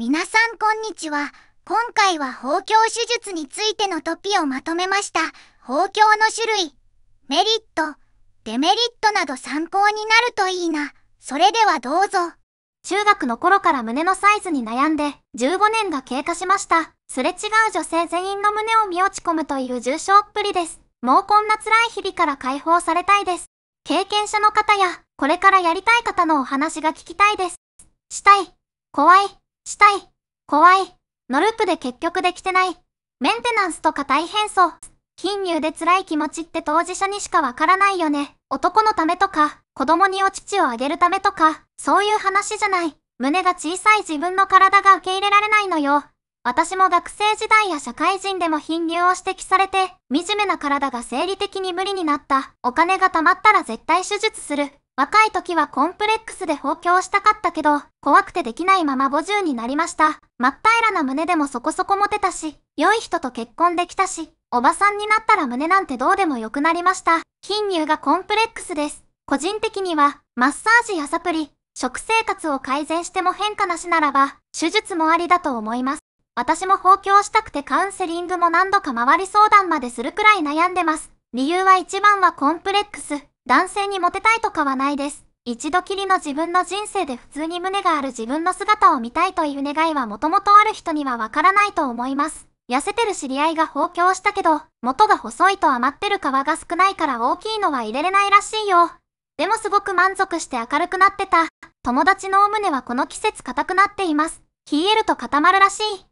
皆さんこんにちは。今回は包協手術についてのトピをまとめました。包協の種類、メリット、デメリットなど参考になるといいな。それではどうぞ。中学の頃から胸のサイズに悩んで15年が経過しました。すれ違う女性全員の胸を見落ち込むという重症っぷりです。もうこんな辛い日々から解放されたいです。経験者の方や、これからやりたい方のお話が聞きたいです。したい、怖い、したい、怖い、のループで結局できてない。メンテナンスとか大変そう。金融で辛い気持ちって当事者にしかわからないよね。男のためとか、子供にお乳をあげるためとか、そういう話じゃない。胸が小さい自分の体が受け入れられないのよ。私も学生時代や社会人でも貧乳を指摘されて、惨めな体が生理的に無理になった。お金が貯まったら絶対手術する。若い時はコンプレックスで放棄したかったけど、怖くてできないまま50になりました。真っ平らな胸でもそこそこモテたし、良い人と結婚できたし、おばさんになったら胸なんてどうでもよくなりました。貧乳がコンプレックスです。個人的には、マッサージやサプリ、食生活を改善しても変化なしならば、手術もありだと思います。私も放棄したくてカウンセリングも何度か周り相談までするくらい悩んでます。理由は一番はコンプレックス。男性にモテたいとかはないです。一度きりの自分の人生で普通に胸がある自分の姿を見たいという願いはもともとある人にはわからないと思います。痩せてる知り合いが放棄したけど、元が細いと余ってる皮が少ないから大きいのは入れれないらしいよ。でもすごく満足して明るくなってた。友達のお胸はこの季節硬くなっています。冷えると固まるらしい。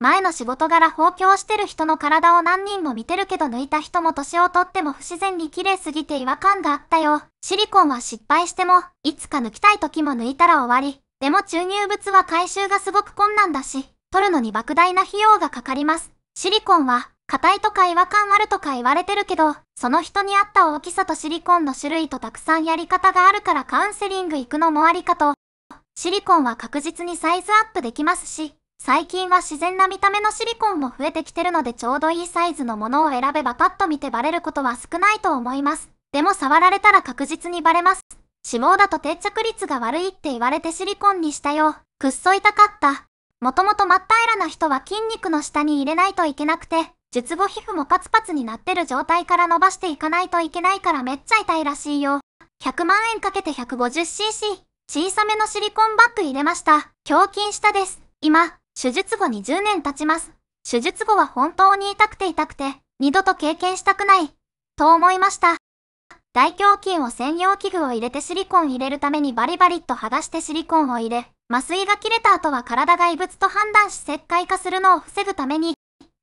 前の仕事柄放棄してる人の体を何人も見てるけど抜いた人も年をとっても不自然に綺麗すぎて違和感があったよ。シリコンは失敗しても、いつか抜きたい時も抜いたら終わり。でも注入物は回収がすごく困難だし、取るのに莫大な費用がかかります。シリコンは、硬いとか違和感あるとか言われてるけど、その人に合った大きさとシリコンの種類とたくさんやり方があるからカウンセリング行くのもありかと。シリコンは確実にサイズアップできますし、最近は自然な見た目のシリコンも増えてきてるのでちょうどいいサイズのものを選べばパッと見てバレることは少ないと思います。でも触られたら確実にバレます。脂肪だと定着率が悪いって言われてシリコンにしたよ。くっそ痛かった。もともと真っ平らな人は筋肉の下に入れないといけなくて、術後皮膚もパツパツになってる状態から伸ばしていかないといけないからめっちゃ痛いらしいよ。100万円かけて 150cc、小さめのシリコンバッグ入れました。胸筋下です。今、手術後に10年経ちます。手術後は本当に痛くて痛くて、二度と経験したくない、と思いました。大胸筋を専用器具を入れてシリコン入れるためにバリバリっと剥がしてシリコンを入れ、麻酔が切れた後は体が異物と判断し石灰化するのを防ぐために、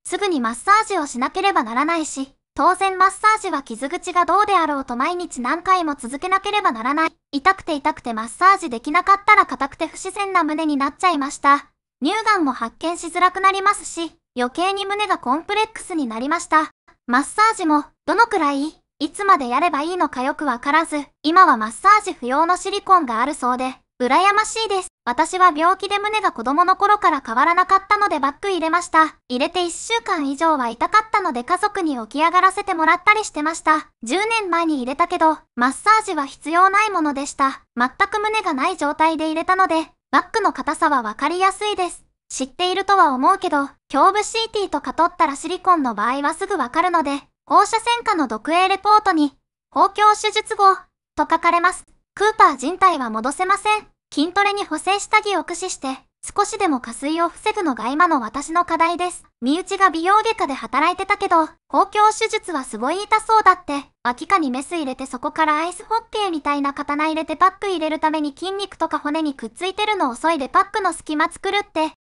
すぐにマッサージをしなければならないし、当然マッサージは傷口がどうであろうと毎日何回も続けなければならない。痛くて痛くてマッサージできなかったら硬くて不自然な胸になっちゃいました。乳がんも発見しづらくなりますし、余計に胸がコンプレックスになりました。マッサージも、どのくらい、いつまでやればいいのかよくわからず、今はマッサージ不要のシリコンがあるそうで、羨ましいです。私は病気で胸が子供の頃から変わらなかったのでバッグ入れました。入れて1週間以上は痛かったので家族に起き上がらせてもらったりしてました。10年前に入れたけど、マッサージは必要ないものでした。全く胸がない状態で入れたので、バッグの硬さはわかりやすいです。知っているとは思うけど、胸部 CT とか取ったらシリコンの場合はすぐわかるので、放射線科の毒影レポートに、包胸手術後、と書かれます。クーパー人体は戻せません。筋トレに補正下着を駆使して、少しでも下垂を防ぐのが今の私の課題です。身内が美容外科で働いてたけど、包協手術はすごい痛そうだって、脇かにメス入れてそこからアイスホッケーみたいな刀入れてパック入れるために筋肉とか骨にくっついてるのを削いでパックの隙間作るって、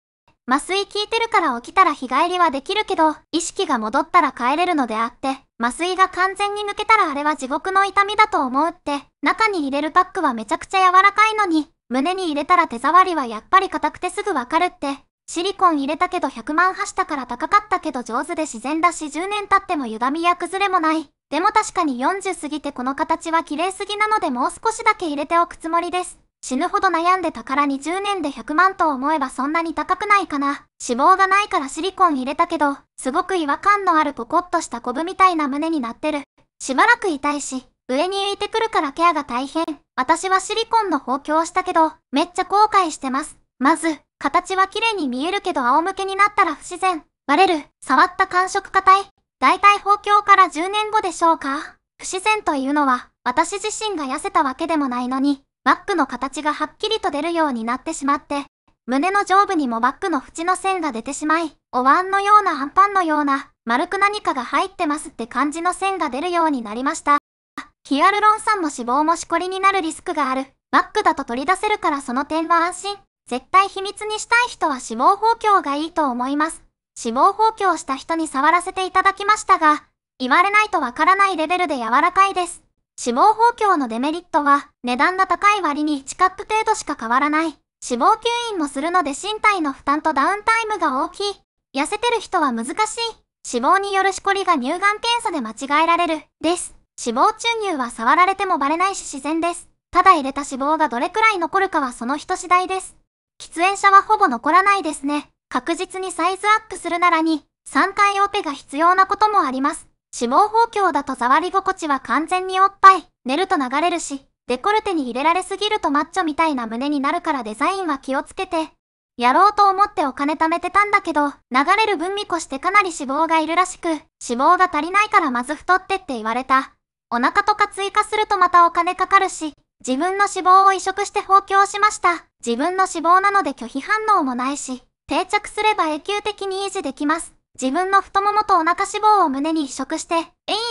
麻酔効いてるから起きたら日帰りはできるけど、意識が戻ったら帰れるのであって、麻酔が完全に抜けたらあれは地獄の痛みだと思うって、中に入れるパックはめちゃくちゃ柔らかいのに、胸に入れたら手触りはやっぱり硬くてすぐわかるって、シリコン入れたけど100万はしたから高かったけど上手で自然だし10年経っても歪みや崩れもない。でも確かに40過ぎてこの形は綺麗すぎなのでもう少しだけ入れておくつもりです。死ぬほど悩んでたからに10年で100万と思えばそんなに高くないかな。脂肪がないからシリコン入れたけど、すごく違和感のあるポコッとしたコブみたいな胸になってる。しばらく痛いし、上に浮いてくるからケアが大変。私はシリコンの放棄をしたけど、めっちゃ後悔してます。まず、形は綺麗に見えるけど仰向けになったら不自然。割れる、触った感触硬い。大体包協から10年後でしょうか。不自然というのは、私自身が痩せたわけでもないのに、バッグの形がはっきりと出るようになってしまって、胸の上部にもバッグの縁の線が出てしまい、お椀のようなアンパンのような、丸く何かが入ってますって感じの線が出るようになりました。ヒアルロン酸も脂肪もしこりになるリスクがある。バッグだと取り出せるからその点は安心。絶対秘密にしたい人は脂肪包協がいいと思います。脂肪包協した人に触らせていただきましたが、言われないとわからないレベルで柔らかいです。脂肪包協のデメリットは、値段が高い割に1カップ程度しか変わらない。脂肪吸引もするので身体の負担とダウンタイムが大きい。痩せてる人は難しい。脂肪によるしこりが乳がん検査で間違えられる。です。脂肪注入は触られてもバレないし自然です。ただ入れた脂肪がどれくらい残るかはその人次第です。喫煙者はほぼ残らないですね。確実にサイズアップするならに、3回オペが必要なこともあります。脂肪包協だと触り心地は完全におっぱい、寝ると流れるし、デコルテに入れられすぎるとマッチョみたいな胸になるからデザインは気をつけて。やろうと思ってお金貯めてたんだけど、流れる分見越してかなり脂肪がいるらしく、脂肪が足りないからまず太ってって言われた。お腹とか追加するとまたお金かかるし、自分の脂肪を移植して放棄しました。自分の脂肪なので拒否反応もないし、定着すれば永久的に維持できます。自分の太ももとお腹脂肪を胸に移植して、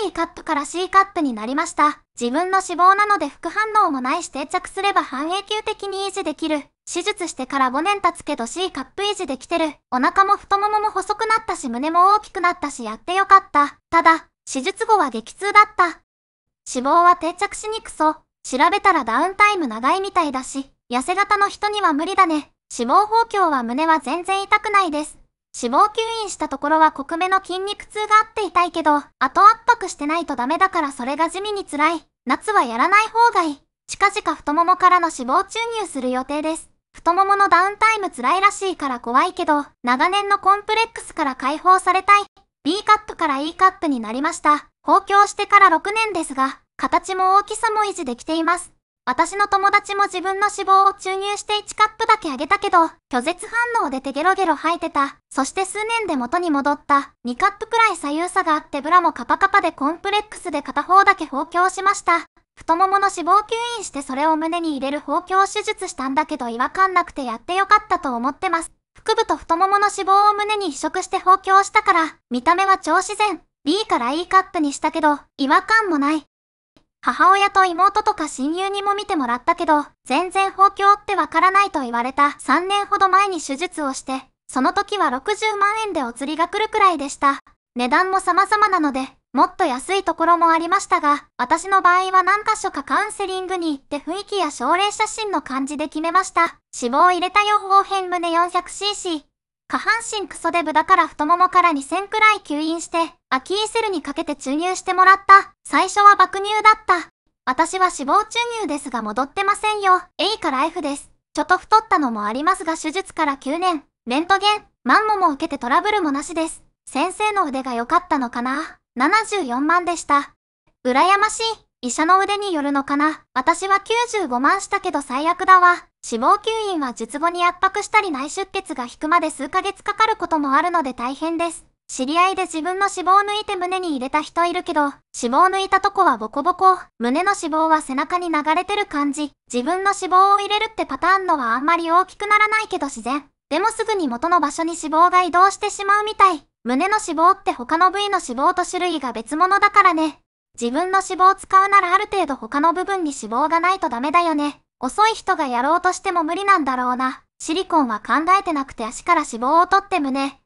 AE カップから C カップになりました。自分の脂肪なので副反応もないし定着すれば半永久的に維持できる。手術してから5年経つけど C カップ維持できてる。お腹も太ももも細くなったし胸も大きくなったしやってよかった。ただ、手術後は激痛だった。脂肪は定着しにくそう。調べたらダウンタイム長いみたいだし、痩せ型の人には無理だね。脂肪包協は胸は全然痛くないです。脂肪吸引したところは濃めの筋肉痛があって痛いけど、後圧迫してないとダメだからそれが地味に辛い。夏はやらない方がいい。近々太ももからの脂肪注入する予定です。太もものダウンタイム辛いらしいから怖いけど、長年のコンプレックスから解放されたい。B カップから E カップになりました。包協してから6年ですが、形も大きさも維持できています。私の友達も自分の脂肪を注入して1カップだけあげたけど、拒絶反応出てゲロゲロ吐いてた。そして数年で元に戻った。2カップくらい左右差があってブラもカパカパでコンプレックスで片方だけ包協しました。太ももの脂肪吸引してそれを胸に入れる包協手術したんだけど違和感なくてやってよかったと思ってます。腹部と太ももの脂肪を胸に移植して包協したから、見た目は超自然。B から E カップにしたけど、違和感もない。母親と妹とか親友にも見てもらったけど、全然包協ってわからないと言われた3年ほど前に手術をして、その時は60万円でお釣りが来るくらいでした。値段も様々なので、もっと安いところもありましたが、私の場合は何箇所かカウンセリングに行って雰囲気や症例写真の感じで決めました。脂肪を入れた予報編胸 400cc。下半身クソデブだから太ももから2000くらい吸引して、アキーセルにかけて注入してもらった。最初は爆乳だった。私は脂肪注入ですが戻ってませんよ。A から F です。ちょっと太ったのもありますが手術から9年。レントゲン、マンモも受けてトラブルもなしです。先生の腕が良かったのかな ?74 万でした。羨ましい。医者の腕によるのかな私は95万したけど最悪だわ。脂肪吸引は術後に圧迫したり内出血が引くまで数ヶ月かかることもあるので大変です。知り合いで自分の脂肪を抜いて胸に入れた人いるけど、脂肪を抜いたとこはボコボコ、胸の脂肪は背中に流れてる感じ。自分の脂肪を入れるってパターンのはあんまり大きくならないけど自然。でもすぐに元の場所に脂肪が移動してしまうみたい。胸の脂肪って他の部位の脂肪と種類が別物だからね。自分の脂肪を使うならある程度他の部分に脂肪がないとダメだよね。遅い人がやろうとしても無理なんだろうな。シリコンは考えてなくて足から脂肪を取って胸。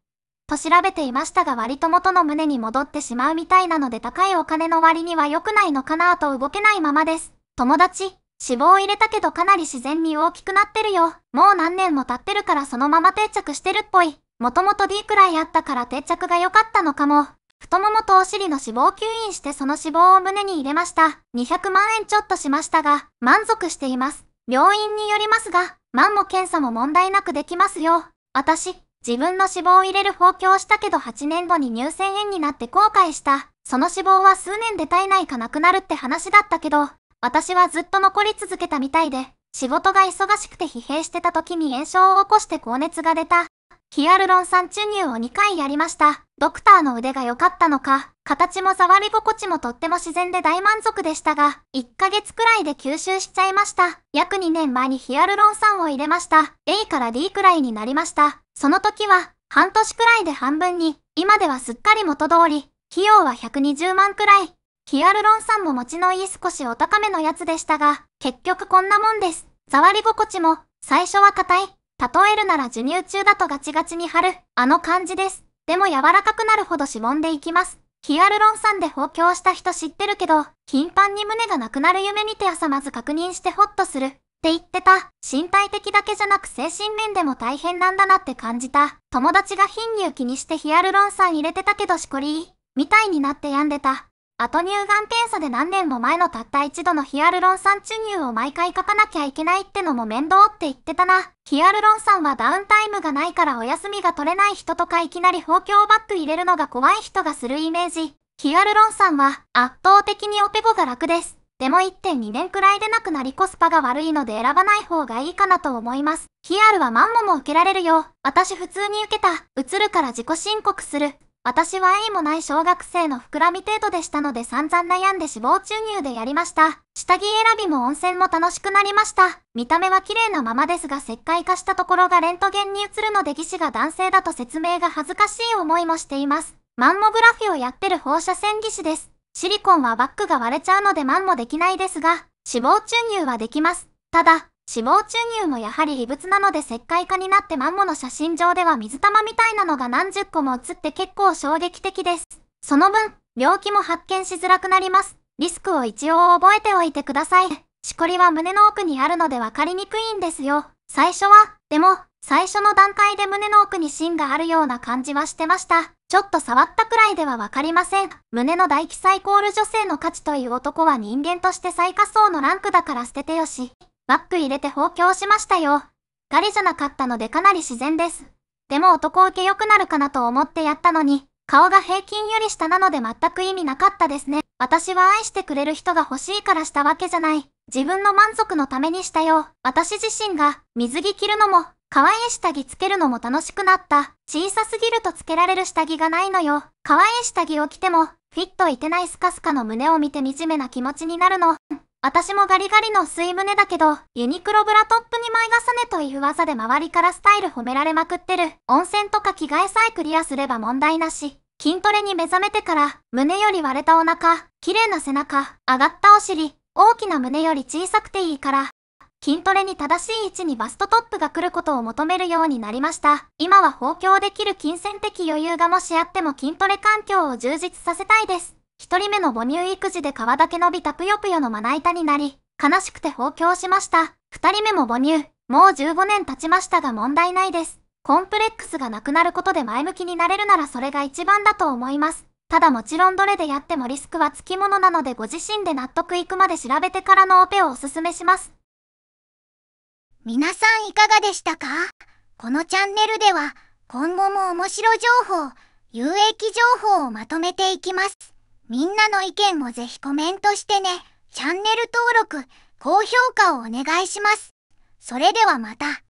と調べていましたが割と元の胸に戻ってしまうみたいなので高いお金の割には良くないのかなと動けないままです。友達、脂肪入れたけどかなり自然に大きくなってるよ。もう何年も経ってるからそのまま定着してるっぽい。もともと D くらいあったから定着が良かったのかも。太ももとお尻の脂肪吸引してその脂肪を胸に入れました。200万円ちょっとしましたが、満足しています。病院によりますが、マンも検査も問題なくできますよ。私、自分の脂肪を入れる放棄をしたけど8年後に乳腺炎になって後悔した。その脂肪は数年で体内かなくなるって話だったけど、私はずっと残り続けたみたいで、仕事が忙しくて疲弊してた時に炎症を起こして高熱が出た。ヒアルロン酸注入を2回やりました。ドクターの腕が良かったのか、形も触り心地もとっても自然で大満足でしたが、1ヶ月くらいで吸収しちゃいました。約2年前にヒアルロン酸を入れました。A から D くらいになりました。その時は、半年くらいで半分に、今ではすっかり元通り、費用は120万くらい。ヒアルロン酸も持ちのいい少しお高めのやつでしたが、結局こんなもんです。触り心地も、最初は硬い。例えるなら授乳中だとガチガチに張る、あの感じです。でも柔らかくなるほどしぼんでいきます。ヒアルロン酸で放狂した人知ってるけど、頻繁に胸がなくなる夢見て朝まず確認してホッとする。って言ってた。身体的だけじゃなく精神面でも大変なんだなって感じた。友達が貧乳気にしてヒアルロン酸入れてたけどしこりみたいになって病んでた。後乳がん検査で何年も前のたった一度のヒアルロン酸注入を毎回書かなきゃいけないってのも面倒って言ってたな。ヒアルロン酸はダウンタイムがないからお休みが取れない人とかいきなり包協バッグ入れるのが怖い人がするイメージ。ヒアルロン酸は圧倒的にオペ後が楽です。でも1.2年くらいでなくなりコスパが悪いので選ばない方がいいかなと思います。ヒアルはマンモも受けられるよ。私普通に受けた。映るから自己申告する。私は愛もない小学生の膨らみ程度でしたので散々悩んで脂肪注入でやりました。下着選びも温泉も楽しくなりました。見た目は綺麗なままですが石灰化したところがレントゲンに映るので技師が男性だと説明が恥ずかしい思いもしています。マンモグラフィをやってる放射線技師です。シリコンはバッグが割れちゃうのでマンもできないですが、脂肪注入はできます。ただ、脂肪注入もやはり異物なので石灰化になってマンモの写真上では水玉みたいなのが何十個も写って結構衝撃的です。その分、病気も発見しづらくなります。リスクを一応覚えておいてください。しこりは胸の奥にあるので分かりにくいんですよ。最初は、でも、最初の段階で胸の奥に芯があるような感じはしてました。ちょっと触ったくらいではわかりません。胸の大気サイコール女性の価値という男は人間として最下層のランクだから捨ててよし。バッグ入れて放狂しましたよ。ガリじゃなかったのでかなり自然です。でも男受け良くなるかなと思ってやったのに、顔が平均より下なので全く意味なかったですね。私は愛してくれる人が欲しいからしたわけじゃない。自分の満足のためにしたよ。私自身が水着着るのも、可愛い下着つけるのも楽しくなった。小さすぎるとつけられる下着がないのよ。可愛い下着を着ても、フィットいてないスカスカの胸を見て惨めな気持ちになるの。私もガリガリの薄い胸だけど、ユニクロブラトップに前重ねという技で周りからスタイル褒められまくってる。温泉とか着替えさえクリアすれば問題なし。筋トレに目覚めてから、胸より割れたお腹、綺麗な背中、上がったお尻、大きな胸より小さくていいから、筋トレに正しい位置にバストトップが来ることを求めるようになりました。今は放狂できる金銭的余裕がもしあっても筋トレ環境を充実させたいです。一人目の母乳育児で皮だけ伸びたぷよぷよのまな板になり、悲しくて放狂しました。二人目も母乳、もう15年経ちましたが問題ないです。コンプレックスがなくなることで前向きになれるならそれが一番だと思います。ただもちろんどれでやってもリスクはつきものなのでご自身で納得いくまで調べてからのオペをおすすめします。皆さんいかがでしたか？このチャンネルでは今後も面白情報、有益情報をまとめていきます。みんなの意見もぜひコメントしてね。チャンネル登録、高評価をお願いします。それではまた。